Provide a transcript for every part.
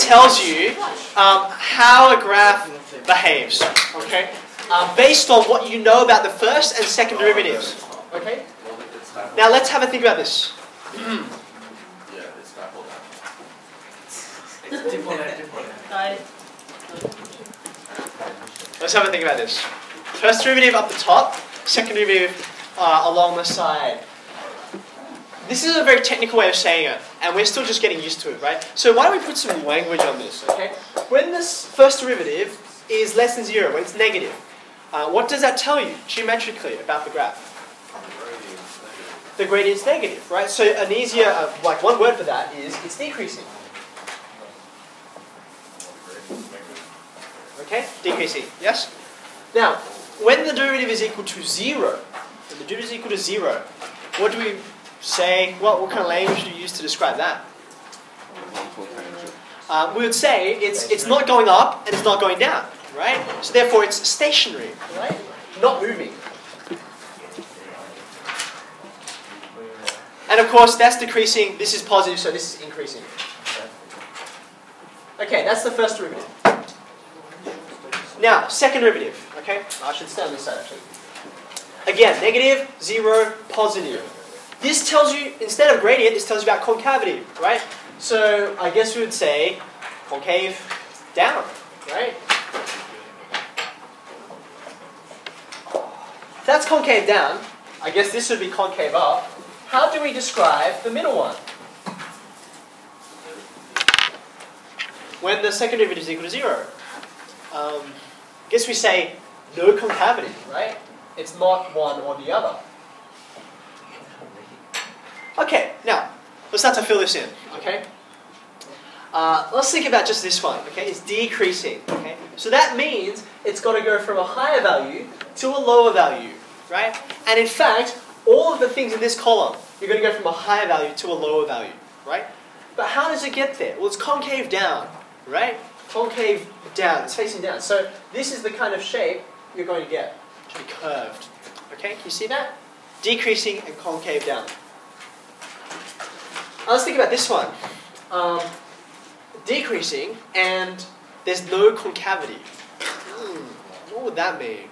tells you um, how a graph behaves, okay? Um, based on what you know about the first and second derivatives, okay? Now let's have a think about this. Let's have a think about this. First derivative up the top, second derivative uh, along the side. This is a very technical way of saying it, and we're still just getting used to it, right? So why don't we put some language on this, okay? When this first derivative is less than zero, when it's negative, uh, what does that tell you geometrically about the graph? The gradient is negative, right? So an easier, uh, like one word for that is it's decreasing. Okay, decreasing, yes? Now, when the derivative is equal to zero, when the derivative is equal to zero, what do we say? What, what kind of language do you use to describe that? Uh, we would say it's, it's not going up and it's not going down, right? So therefore it's stationary, right? Not moving. And of course that's decreasing, this is positive, so this is increasing. Okay, that's the first derivative. Now, second derivative, okay? I should stay on this side actually. Again, negative, zero, positive. This tells you, instead of gradient, this tells you about concavity, right? So I guess we would say concave down, right? If that's concave down, I guess this would be concave up. How do we describe the middle one? When the second derivative is equal to zero. Um, I guess we say no concavity, right? It's not one or the other. Okay, now, let's start to fill this in, okay? Uh, let's think about just this one, okay? It's decreasing, okay? So that means it's got to go from a higher value to a lower value, right? And in fact, all of the things in this column, you're going to go from a higher value to a lower value, right? But how does it get there? Well, it's concave down, right? Concave down, it's facing down. So this is the kind of shape you're going to get. To be curved. Okay, can you see that? Decreasing and concave down. Let's think about this one. Um, decreasing and there's no concavity. Hmm, what would that mean?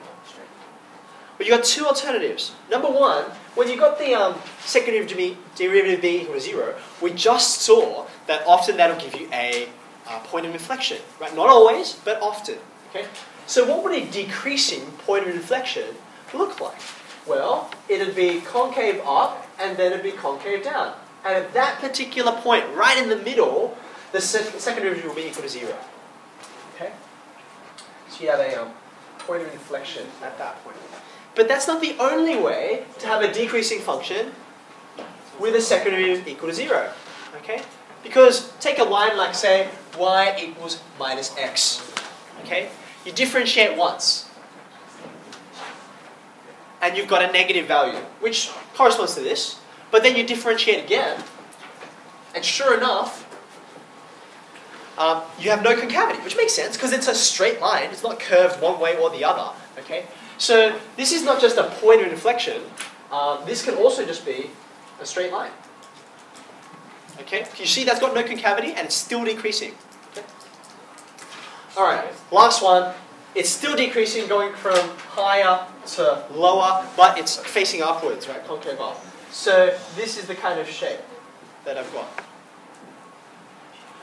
Well, you got two alternatives. Number one, when you got the um, second derivative being equal to zero, we just saw that often that'll give you a uh, point of inflection, right? Not always, but often. Okay. So what would a decreasing point of inflection look like? Well, it'd be concave up and then it'd be concave down. And at that particular point, right in the middle, the second derivative will be equal to zero. Okay? So you have a um, point of inflection at that point. But that's not the only way to have a decreasing function with a second derivative equal to zero. Okay? Because take a line like, say, y equals minus x. Okay? You differentiate once. And you've got a negative value, which corresponds to this. But then you differentiate again. And sure enough, um, you have no concavity, which makes sense because it's a straight line. It's not curved one way or the other. Okay? So this is not just a point of inflection. Um, this can also just be a straight line. Okay? You see that's got no concavity and it's still decreasing. Okay? Alright, last one. It's still decreasing, going from higher to lower, but it's facing upwards, right? Concave up. So this is the kind of shape that I've got.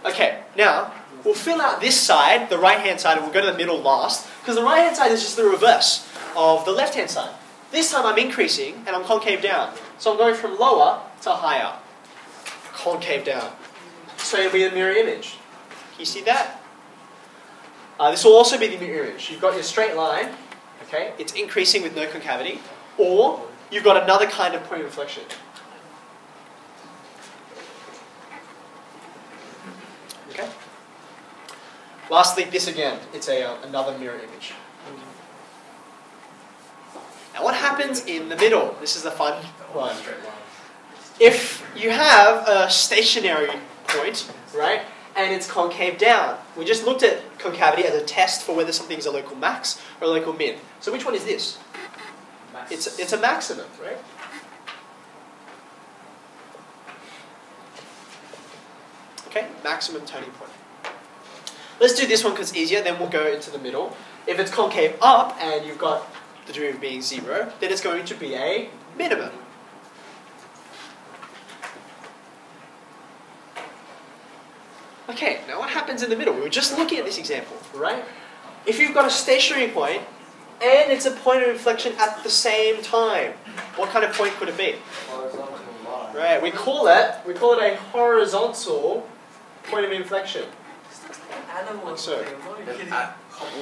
Okay, now we'll fill out this side, the right hand side, and we'll go to the middle last, because the right hand side is just the reverse of the left hand side. This time I'm increasing and I'm concave down. So I'm going from lower to higher. Concave down. So it'll be a mirror image. Can you see that? Uh, this will also be the mirror image. You've got your straight line, okay, it's increasing with no concavity, or you've got another kind of point of inflection. Okay. Lastly, this again, it's a, uh, another mirror image. Now what happens in the middle? This is the fun one. If you have a stationary point, right, and it's concave down, we just looked at concavity as a test for whether something's a local max or a local min. So which one is this? It's, it's a maximum, right? Okay, maximum turning point. Let's do this one because it's easier, then we'll go into the middle. If it's concave up and you've got the derivative being zero, then it's going to be a minimum. Okay, now what happens in the middle? We were just looking at this example, right? If you've got a stationary point and it's a point of inflection at the same time, what kind of point could it be? Horizontal line. Right, we call it we call it a horizontal point of inflection. This looks like an animal or So- something. I'm not even kidding.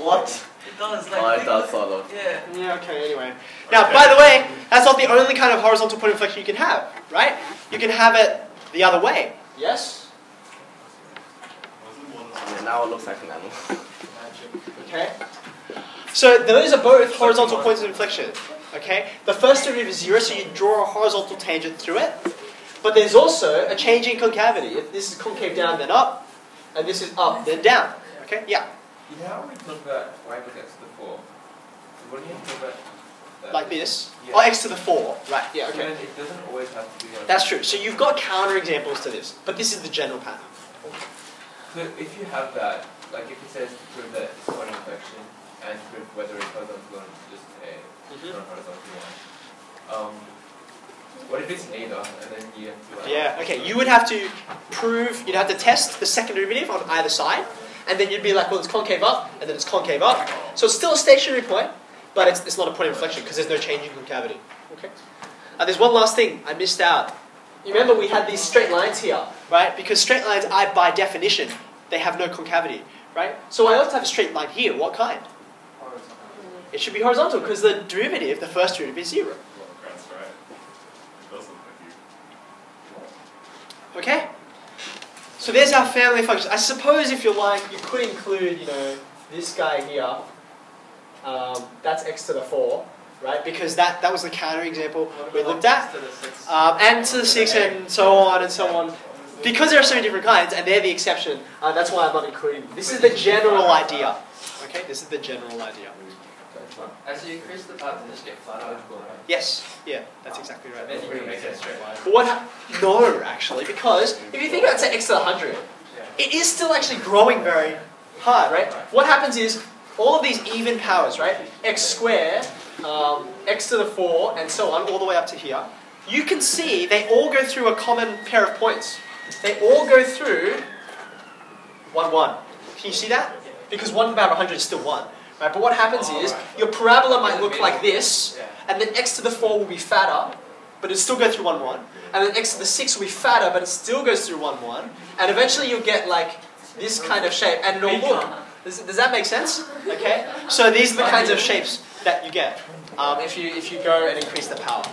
What? It does. Like, Oh, it does of- sort of. Yeah. Yeah, okay, anyway. Now, by the way, that's not the only kind of horizontal point of inflection you can have, right? You can have it the other way. Yes? Yeah, now it looks like an animal. Okay. So those are both horizontal points of inflection. Okay. The first derivative is zero, so you draw a horizontal tangent through it. But there's also a change in concavity. If this is concave down, then up, and this is up, then down. Okay. Yeah. You know how we talk about y to the 4? What do you talk about? Like this. Yeah. Oh, x to the four. Right. Yeah. Okay. it doesn't always have to be like That's true. So you've got counter examples to this, but this is the general pattern. So if you have that, like if it says to prove that it's one inflection and whether it's horizontal or just a Mhm. non-horizontal one, um, what if it's neither and then you have to like Yeah, okay. You would have to prove, you'd have to test the second derivative on either side, and then you'd be like, well, it's concave up, and then it's concave up. So it's still a stationary point, but it's, it's not a point of inflection because there's no change in concavity. Okay. Uh, there's one last thing I missed out. You remember we had these straight lines here, right? Because straight lines, I by definition, they have no concavity, right? So I ought to have a straight line here. What kind? It should be horizontal because the derivative, the first derivative, is zero. That's right. It does look like you. Okay? So there's our family functions. I suppose if you're like, you could include, you know, this guy here. Um, that's x to the 4, right? Because that, that was the counter example we looked at. Six. Um, and to the 6 and so on and so on. Because there are so many different kinds, and they're the exception, uh, that's why I'm not including them. This is the general idea. Okay, this is the general idea. As you increase the path, you just get flatter. Yes, yeah, that's exactly right. Then you can make it straight line. But what no, actually, because if you think about say x to the 100, it is still actually growing very hard, right? What happens is all of these even powers, right? x squared, um, x to the 4, and so on, all the way up to here. You can see they all go through a common pair of points. They all go through 1, 1. Can you see that? Because 1 about 100 is still 1. Right? But what happens is your parabola might look like this, Yeah. and then x to the 4 will be fatter, but it still go through 1, 1. And then x to the 6 will be fatter, but it still goes through 1, 1. And eventually you'll get like this kind of shape. And it'll look. Does, does that make sense? Okay? So these are the kinds of shapes that you get um, if, you, if you go and increase the power.